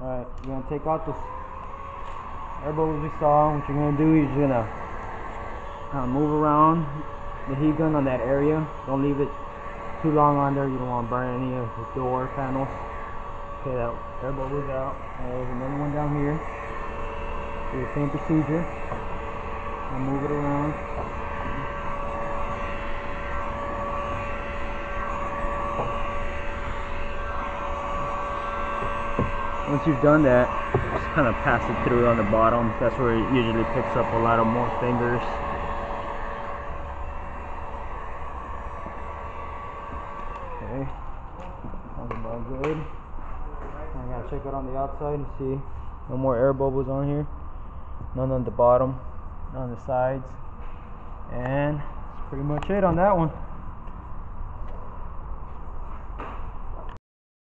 Alright, you're gonna take out this air bubbles we saw. What you're gonna do is you're gonna of move around the heat gun on that area. Don't leave it too long on there. You don't want to burn any of the door panels. Okay, that air bubble's out. There's another one down here. Do the same procedure. And move it around. Once you've done that, just kind of pass it through on the bottom. That's where it usually picks up a lot of more fingers. Okay, that's about good. I gotta check it on the outside and see. No more air bubbles on here. None on the bottom, none on the sides. And that's pretty much it on that one.